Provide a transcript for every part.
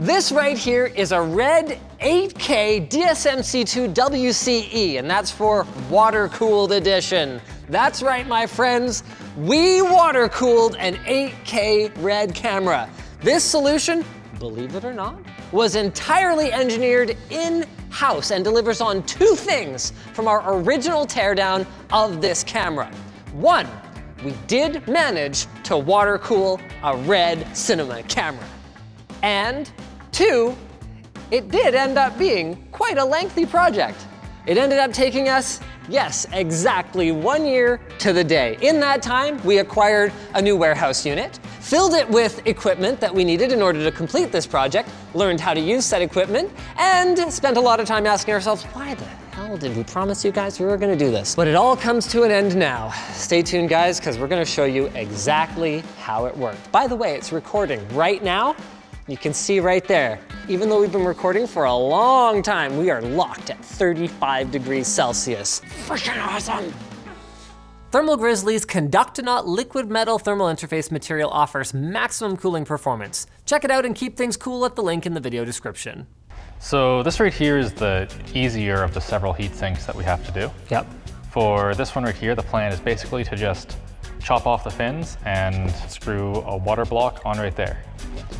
This right here is a red 8K DSMC2 WCE, and that's for water-cooled edition. That's right, my friends, we water-cooled an 8K red camera. This solution, believe it or not, was entirely engineered in-house and delivers on two things from our original teardown of this camera. One, we did manage to water cool a red cinema camera. And two, it did end up being quite a lengthy project. It ended up taking us, yes, exactly one year to the day. In that time, we acquired a new warehouse unit, filled it with equipment that we needed in order to complete this project, learned how to use said equipment, and spent a lot of time asking ourselves, why the hell did we promise you guys we were gonna do this? But it all comes to an end now. Stay tuned guys, because we're gonna show you exactly how it worked. By the way, it's recording right now. You can see right there, even though we've been recording for a long time, we are locked at 35 degrees Celsius. Freaking awesome. Thermal Grizzly's Conductonaut liquid metal thermal interface material offers maximum cooling performance. Check it out and keep things cool at the link in the video description. So this right here is the easier of the several heat sinks that we have to do. Yep. For this one right here, the plan is basically to just chop off the fins and screw a water block on right there.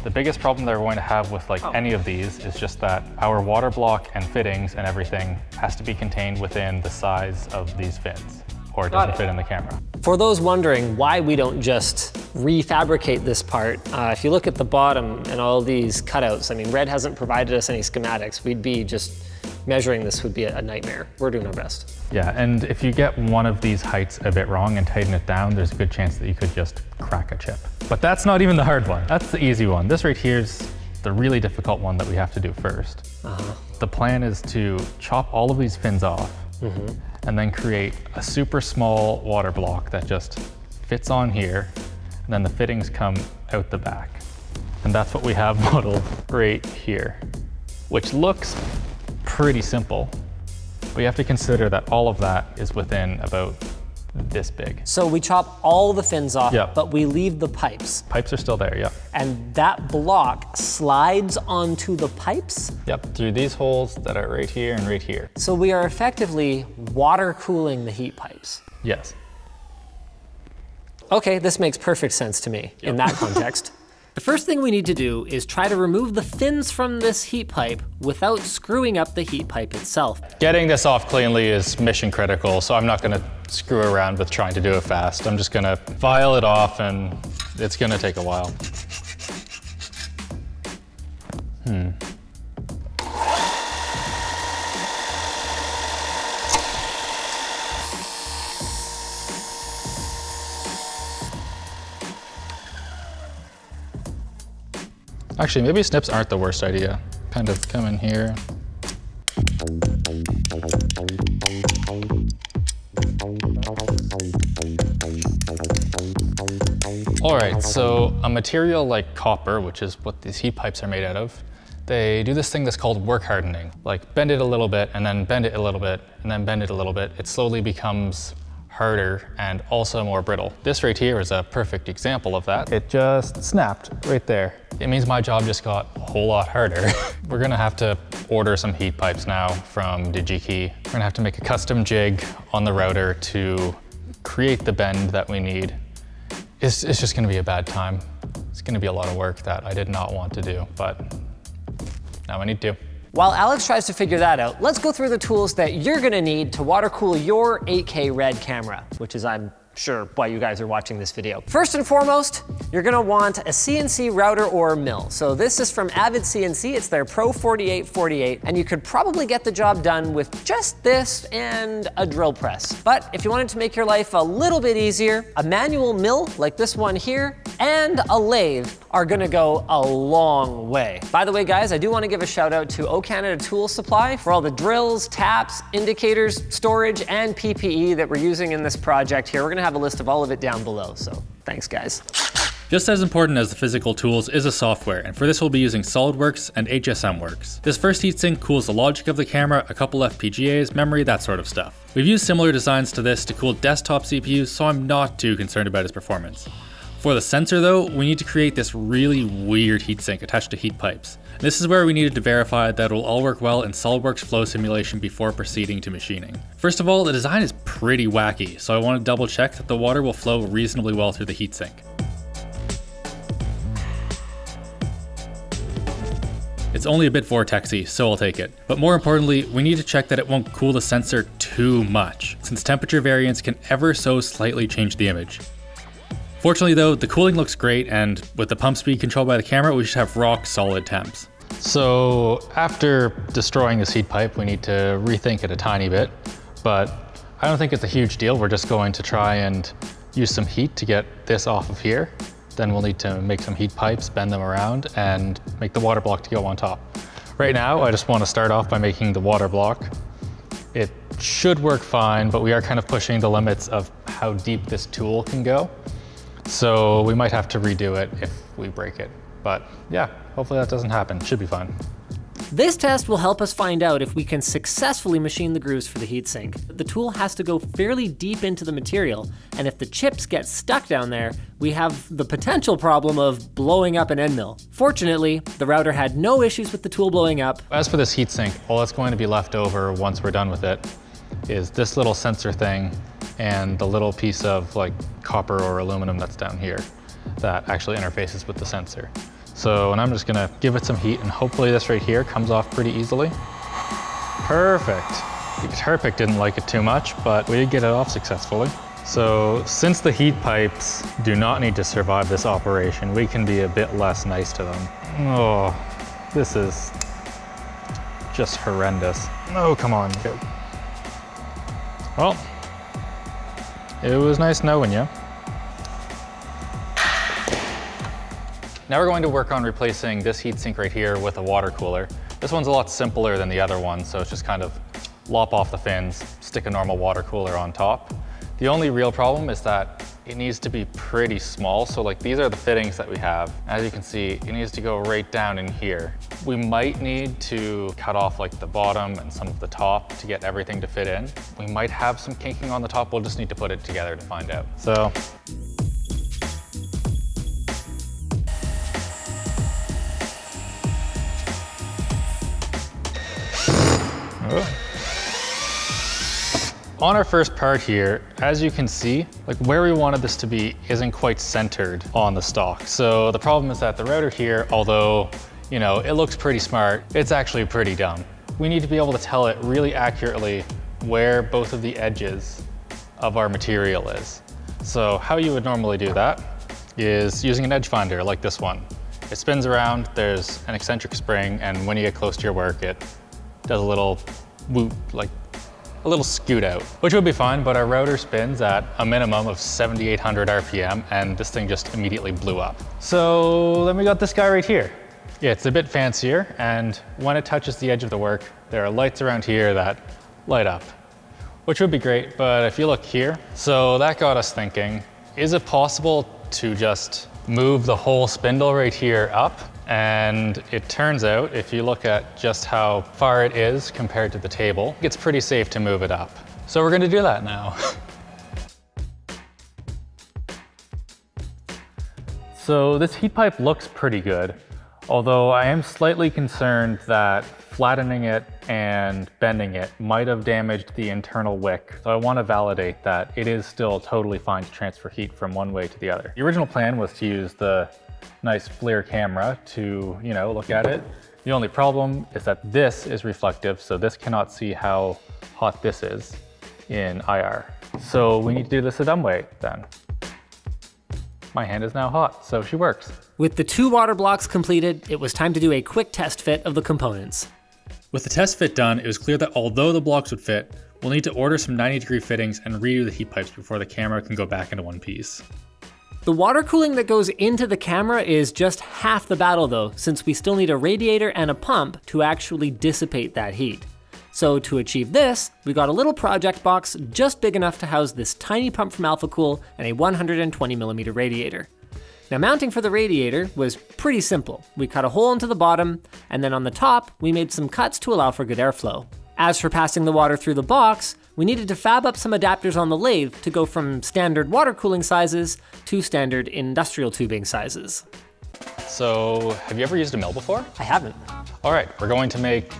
The biggest problem that we're going to have with like oh. any of these is just that our water block and fittings and everything has to be contained within the size of these fins or it doesn't it. fit in the camera. For those wondering why we don't just refabricate this part, uh, if you look at the bottom and all these cutouts, I mean, Red hasn't provided us any schematics. We'd be just, measuring this would be a nightmare. We're doing our best. Yeah, and if you get one of these heights a bit wrong and tighten it down, there's a good chance that you could just crack a chip. But that's not even the hard one. That's the easy one. This right here is the really difficult one that we have to do first. Uh -huh. The plan is to chop all of these fins off mm -hmm and then create a super small water block that just fits on here, and then the fittings come out the back. And that's what we have modeled right here, which looks pretty simple, you have to consider that all of that is within about this big. So we chop all the fins off, yep. but we leave the pipes. Pipes are still there, yeah. And that block slides onto the pipes? Yep, through these holes that are right here and right here. So we are effectively water cooling the heat pipes. Yes. Okay, this makes perfect sense to me yep. in that context. The first thing we need to do is try to remove the fins from this heat pipe without screwing up the heat pipe itself. Getting this off cleanly is mission critical, so I'm not gonna screw around with trying to do it fast. I'm just gonna file it off and it's gonna take a while. Hmm. Actually, maybe snips aren't the worst idea. Kind of come in here. All right, so a material like copper, which is what these heat pipes are made out of, they do this thing that's called work hardening. Like bend it a little bit and then bend it a little bit and then bend it a little bit. It slowly becomes harder and also more brittle. This right here is a perfect example of that. It just snapped right there. It means my job just got a whole lot harder. We're gonna have to order some heat pipes now from DigiKey. We're gonna have to make a custom jig on the router to create the bend that we need. It's, it's just gonna be a bad time. It's gonna be a lot of work that I did not want to do, but now I need to. While Alex tries to figure that out, let's go through the tools that you're gonna need to water cool your 8K RED camera, which is I'm sure why you guys are watching this video. First and foremost, you're gonna want a CNC router or mill. So this is from Avid CNC, it's their Pro 4848, and you could probably get the job done with just this and a drill press. But if you wanted to make your life a little bit easier, a manual mill like this one here, and a lathe are gonna go a long way. By the way, guys, I do wanna give a shout out to O Canada Tool Supply for all the drills, taps, indicators, storage, and PPE that we're using in this project here. We're gonna have a list of all of it down below, so thanks guys. Just as important as the physical tools is the software, and for this we'll be using SolidWorks and HSMWorks. This first heatsink cools the logic of the camera, a couple FPGAs, memory, that sort of stuff. We've used similar designs to this to cool desktop CPUs, so I'm not too concerned about its performance. For the sensor though, we need to create this really weird heatsink attached to heat pipes. This is where we needed to verify that it will all work well in SOLIDWORKS flow simulation before proceeding to machining. First of all, the design is pretty wacky, so I want to double check that the water will flow reasonably well through the heatsink. It's only a bit vortexy, so I'll take it. But more importantly, we need to check that it won't cool the sensor too much, since temperature variance can ever so slightly change the image. Fortunately though, the cooling looks great and with the pump speed controlled by the camera, we should have rock solid temps. So after destroying this heat pipe, we need to rethink it a tiny bit, but I don't think it's a huge deal. We're just going to try and use some heat to get this off of here. Then we'll need to make some heat pipes, bend them around, and make the water block to go on top. Right now, I just want to start off by making the water block. It should work fine, but we are kind of pushing the limits of how deep this tool can go. So we might have to redo it if we break it. But yeah, hopefully that doesn't happen. Should be fine. This test will help us find out if we can successfully machine the grooves for the heatsink. The tool has to go fairly deep into the material, and if the chips get stuck down there, we have the potential problem of blowing up an end mill. Fortunately, the router had no issues with the tool blowing up. As for this heatsink, all that's going to be left over once we're done with it is this little sensor thing and the little piece of like copper or aluminum that's down here that actually interfaces with the sensor. So, and I'm just gonna give it some heat and hopefully this right here comes off pretty easily. Perfect. The guitar pick didn't like it too much, but we did get it off successfully. So since the heat pipes do not need to survive this operation, we can be a bit less nice to them. Oh, this is just horrendous. Oh, come on. Well, it was nice knowing you. Now we're going to work on replacing this heatsink right here with a water cooler. This one's a lot simpler than the other one, so it's just kind of lop off the fins, stick a normal water cooler on top. The only real problem is that it needs to be pretty small. So like these are the fittings that we have. As you can see, it needs to go right down in here. We might need to cut off like the bottom and some of the top to get everything to fit in. We might have some kinking on the top. We'll just need to put it together to find out. So oh. On our first part here, as you can see, like where we wanted this to be isn't quite centered on the stock. So the problem is that the router here, although, you know, it looks pretty smart, it's actually pretty dumb. We need to be able to tell it really accurately where both of the edges of our material is. So how you would normally do that is using an edge finder like this one. It spins around, there's an eccentric spring, and when you get close to your work, it does a little whoop, like a little scoot out, which would be fine, but our router spins at a minimum of 7,800 RPM and this thing just immediately blew up. So then we got this guy right here. Yeah, it's a bit fancier and when it touches the edge of the work, there are lights around here that light up, which would be great, but if you look here, so that got us thinking, is it possible to just move the whole spindle right here up and it turns out, if you look at just how far it is compared to the table, it's pretty safe to move it up. So we're gonna do that now. so this heat pipe looks pretty good, although I am slightly concerned that flattening it and bending it might have damaged the internal wick. So I want to validate that it is still totally fine to transfer heat from one way to the other. The original plan was to use the nice FLIR camera to, you know, look at it. The only problem is that this is reflective, so this cannot see how hot this is in IR. So we need to do this a dumb way then. My hand is now hot, so she works. With the two water blocks completed, it was time to do a quick test fit of the components. With the test fit done, it was clear that although the blocks would fit, we'll need to order some 90 degree fittings and redo the heat pipes before the camera can go back into one piece. The water cooling that goes into the camera is just half the battle though, since we still need a radiator and a pump to actually dissipate that heat. So to achieve this, we got a little project box just big enough to house this tiny pump from AlphaCool and a 120mm radiator. Now mounting for the radiator was pretty simple. We cut a hole into the bottom, and then on the top, we made some cuts to allow for good airflow. As for passing the water through the box, we needed to fab up some adapters on the lathe to go from standard water cooling sizes to standard industrial tubing sizes. So have you ever used a mill before? I haven't. All right, we're going to make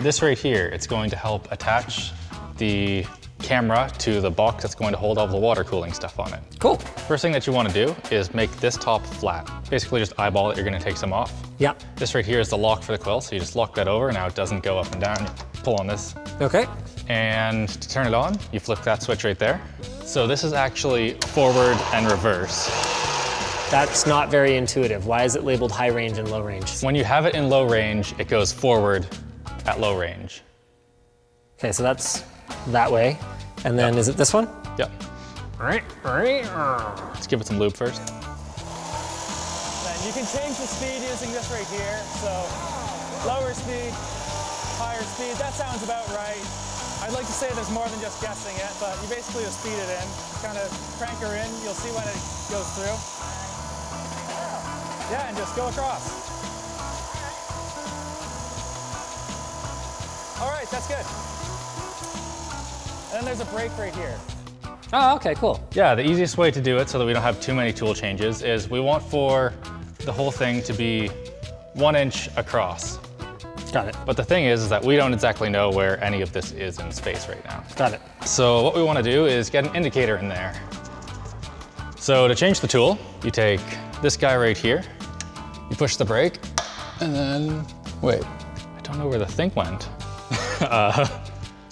this right here. It's going to help attach the camera to the box that's going to hold all the water cooling stuff on it. Cool. First thing that you want to do is make this top flat. Basically just eyeball it, you're going to take some off. Yep. This right here is the lock for the quill, so you just lock that over, and now it doesn't go up and down. You pull on this, Okay. and to turn it on, you flip that switch right there. So this is actually forward and reverse. That's not very intuitive. Why is it labeled high range and low range? When you have it in low range, it goes forward at low range. Okay, so that's that way. And then is it this one? Yep. Right, right. Let's give it some lube first. Then you can change the speed using this right here. So lower speed, higher speed, that sounds about right. I'd like to say there's more than just guessing it, but you basically just speed it in. Kind of crank her in, you'll see when it goes through. Yeah, and just go across. All right, that's good. And then there's a brake right here. Oh, okay, cool. Yeah, the easiest way to do it so that we don't have too many tool changes is we want for the whole thing to be one inch across. Got it. But the thing is, is that we don't exactly know where any of this is in space right now. Got it. So what we want to do is get an indicator in there. So to change the tool, you take this guy right here, you push the brake, and then, wait, I don't know where the thing went. uh,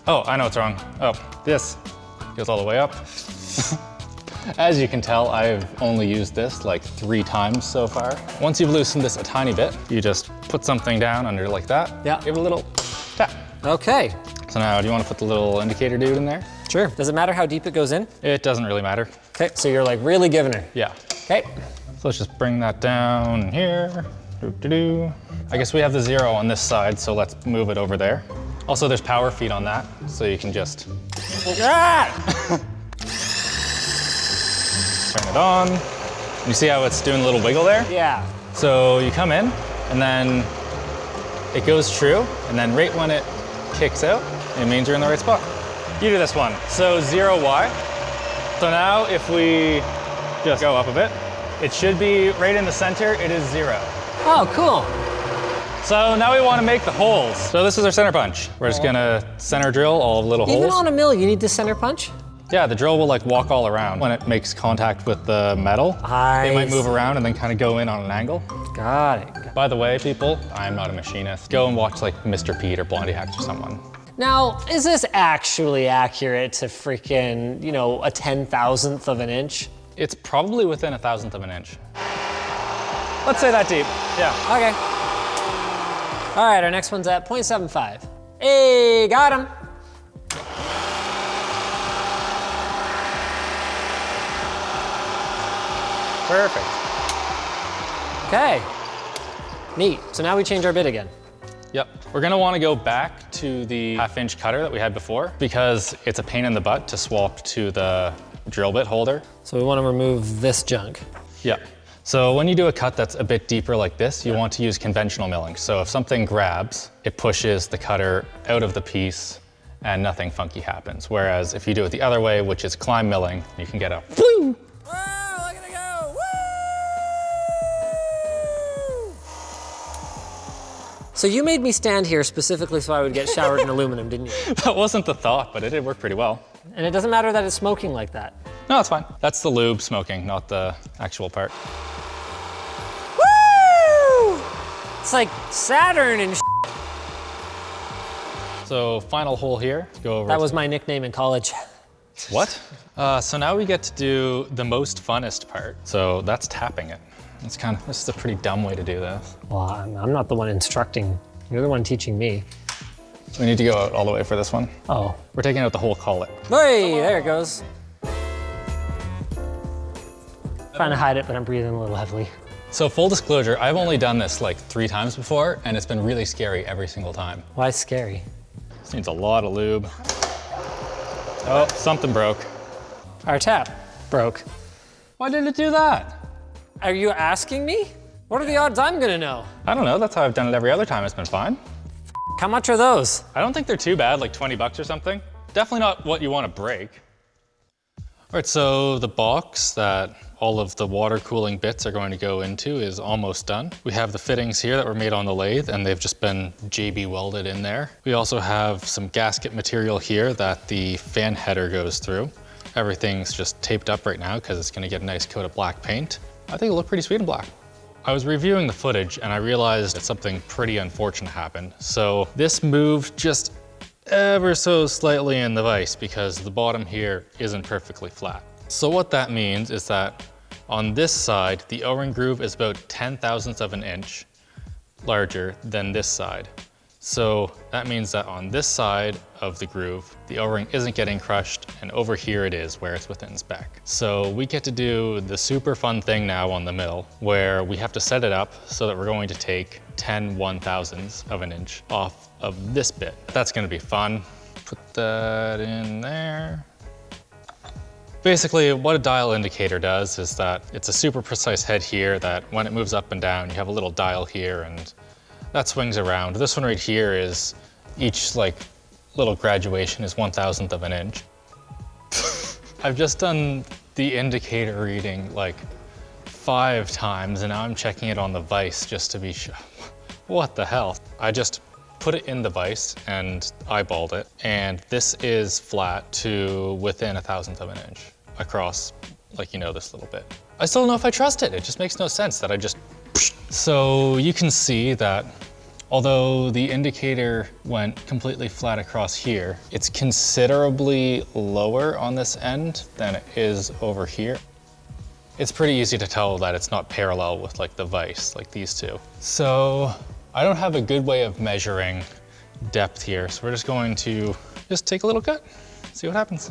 oh, I know what's wrong. Oh, this goes all the way up. As you can tell, I've only used this like three times so far. Once you've loosened this a tiny bit, you just put something down under like that. Yeah. Give it a little tap. Okay, So now, do you want to put the little indicator dude in there? sure. Does it matter how deep it goes in? It doesn't really matter. Okay, so you're like really giving her. Yeah. Okay. So let's just bring that down here. Doo-doo-doo. I guess we have the zero on this side, so let's move it over there. Also, there's power feed on that, so you can just Ah! turn it on. You see how it's doing a little wiggle there? Yeah. So you come in, and then it goes true, and then right when it kicks out, it means you're in the right spot. You do this one. So zero Y. So now if we just go up a bit, it should be right in the center, it is zero. Oh, cool. So now we want to make the holes. So this is our center punch. We're just gonna center drill all the little Even holes. Even on a mill, you need to center punch? Yeah, the drill will like walk all around. When it makes contact with the metal, they might move around and then kind of go in on an angle. Got it. By the way, people, I'm not a machinist. Go and watch like Mr. Pete or Blondihacks or someone. Now, is this actually accurate to freaking, you know, a ten thousandth of an inch? It's probably within a thousandth of an inch. Let's say that deep. Yeah. Okay. All right, our next one's at 0.75. Hey, got him. Perfect. Okay. Neat. So now we change our bit again. Yep. We're gonna wanna go back to the half inch cutter that we had before because it's a pain in the butt to swap to the drill bit holder. So we want to remove this junk. Yep. So when you do a cut that's a bit deeper like this, you want to use conventional milling. So if something grabs, it pushes the cutter out of the piece and nothing funky happens. Whereas if you do it the other way, which is climb milling, you can get a So you made me stand here specifically so I would get showered in aluminum, didn't you? That wasn't the thought, but it did work pretty well. And it doesn't matter that it's smoking like that. No, it's fine. That's the lube smoking, not the actual part. Woo! It's like Saturn and So final hole here, go over. That was my nickname in college. What? Uh, so now we get to do the most funnest part. So that's tapping it. It's kind of, this is a pretty dumb way to do this. Well, I'm, I'm not the one instructing. You're the one teaching me. We need to go out all the way for this one. Oh. We're taking out the whole collet. Hey, there it goes. Trying to hide it, but I'm breathing a little heavily. So full disclosure, I've only done this like three times before, and it's been really scary every single time. Why scary? This needs a lot of lube. Oh, something broke. Our tap broke. Why did it do that? Are you asking me? What are the odds I'm gonna know? I don't know, that's how I've done it every other time, it's been fine. How much are those? I don't think they're too bad, like 20 bucks or something. definitely not what you want to break. All right, so the box that all of the water cooling bits are going to go into is almost done. We have the fittings here that were made on the lathe and they've just been JB welded in there. We also have some gasket material here that the fan header goes through. Everything's just taped up right now because it's gonna get a nice coat of black paint. I think it looked pretty sweet in black. I was reviewing the footage and I realized that something pretty unfortunate happened. So this moved just ever so slightly in the vise because the bottom here isn't perfectly flat. So what that means is that on this side, the O-ring groove is about 10 thousandths of an inch larger than this side. So that means that on this side of the groove, the O-ring isn't getting crushed, and over here it is where it's within spec. So we get to do the super fun thing now on the mill, where we have to set it up so that we're going to take 10 one thousandths of an inch off of this bit. That's gonna be fun. Put that in there. Basically, what a dial indicator does is that it's a super precise head here that when it moves up and down, you have a little dial here and that swings around. This one right here is each like little graduation is one thousandth of an inch. I've just done the indicator reading like five times and now I'm checking it on the vise just to be sure. What the hell? I just put it in the vise and eyeballed it and this is flat to within a thousandth of an inch across, like, you know, this little bit. I still don't know if I trust it. It just makes no sense that I just, so you can see that although the indicator went completely flat across here, it's considerably lower on this end than it is over here. It's pretty easy to tell that it's not parallel with like the vise, like these two. So I don't have a good way of measuring depth here. So we're just going to just take a little cut, see what happens.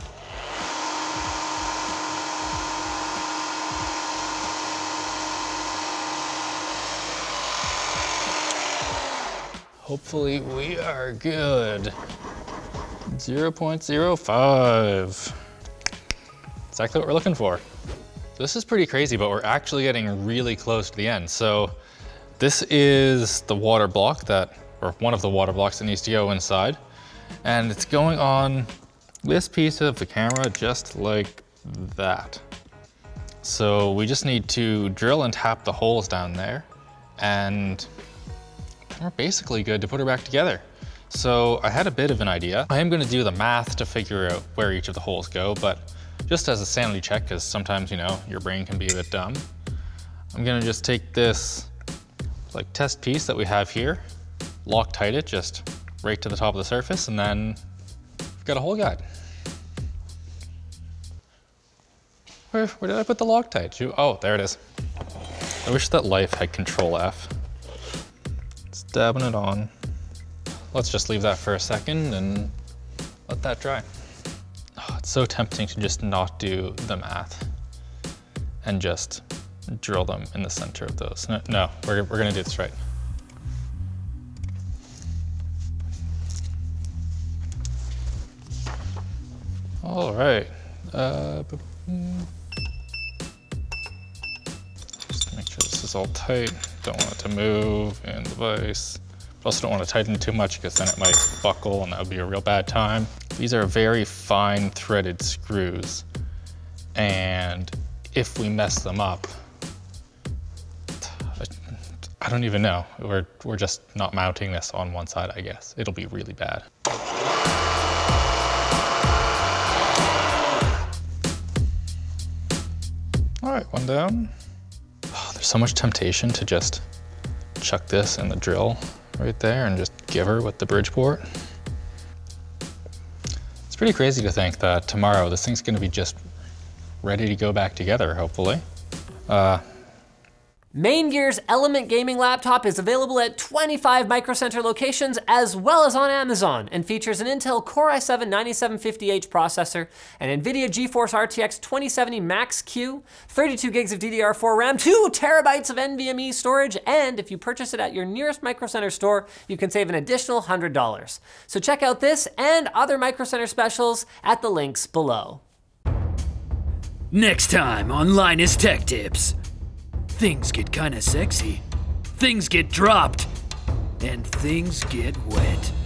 Hopefully we are good. 0.05. Exactly what we're looking for. This is pretty crazy, but we're actually getting really close to the end. So this is the water block that, or one of the water blocks that needs to go inside. And it's going on this piece of the camera just like that. So we just need to drill and tap the holes down there and we're basically good to put her back together. So I had a bit of an idea. I am gonna do the math to figure out where each of the holes go, but just as a sanity check, because sometimes, you know, your brain can be a bit dumb, I'm gonna just take this like test piece that we have here, Loctite it just right to the top of the surface, and then we've got a hole guide. Where, where did I put the Loctite? Oh, there it is. I wish that life had control F dabbing it on. Let's just leave that for a second and let that dry. Oh, it's so tempting to just not do the math and just drill them in the center of those. No, no we're, we're gonna do this right. All right. Uh, just make sure this is all tight. Don't want it to move in the vise. Also don't want to tighten it too much because then it might buckle and that would be a real bad time. These are very fine threaded screws. And if we mess them up, I don't even know. We're, we're just not mounting this on one side, I guess. It'll be really bad. All right, one down. There's so much temptation to just chuck this in the drill right there and just give her with the Bridgeport. It's pretty crazy to think that tomorrow this thing's gonna be just ready to go back together, hopefully. Uh, Maingear's Element Gaming laptop is available at 25 Micro Center locations as well as on Amazon and features an Intel Core i7-9750H processor, an NVIDIA GeForce RTX 2070 Max-Q, 32 gigs of DDR4 RAM, 2 terabytes of NVMe storage, and if you purchase it at your nearest Micro Center store, you can save an additional $100. So check out this and other Micro Center specials at the links below. Next time on Linus Tech Tips things get kinda sexy. Things get dropped. And things get wet.